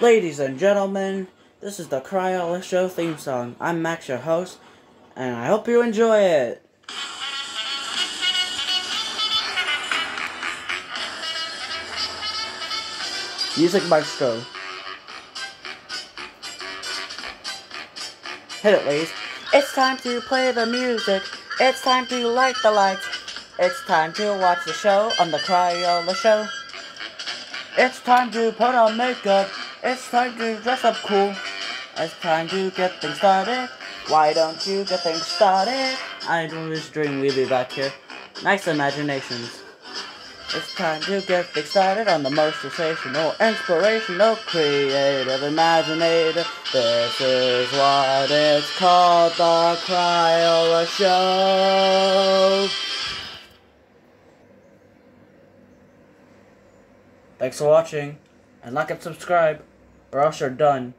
Ladies and gentlemen, this is the Crayola Show theme song. I'm Max, your host, and I hope you enjoy it. Music Maestro. Hit it, ladies. It's time to play the music. It's time to light the lights. It's time to watch the show on the Crayola Show. It's time to put on makeup. It's time to dress up cool. It's time to get things started. Why don't you get things started? I always dream we'd be back here. Nice imaginations. It's time to get things started on the most sensational, inspirational, creative, imaginative. This is what it's called, the Crayola Show. Thanks for watching, and like and subscribe, or else you're done.